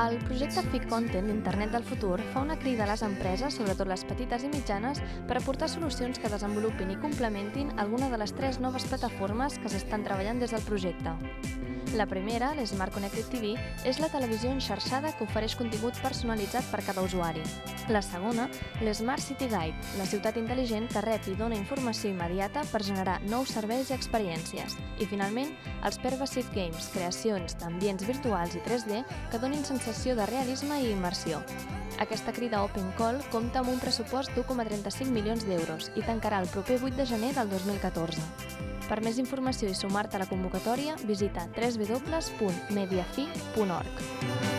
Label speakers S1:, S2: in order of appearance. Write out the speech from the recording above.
S1: El projecte Fit Content d'Internet del Futur fa una crida a les empreses, sobretot les petites i mitjanes, per aportar solucions que desenvolupin i complementin alguna de les tres noves plataformes que s'estan treballant des del projecte. La primera, l'Smart Connected TV, és la televisió enxarxada que ofereix contingut personalitzat per cada usuari. La segona, l'Smart City Guide, la ciutat intel·ligent que rep i dona informació immediata per generar nous serveis i experiències. I finalment, els Pervasive Games, creacions d'ambients virtuals i 3D que donin sensació de realisme i immersió. Aquesta crida Open Call compta amb un pressupost d'1,35 milions d'euros i tancarà el proper 8 de gener del 2014. Per més informació i sumar-te a la convocatòria, visita www.mediafi.org.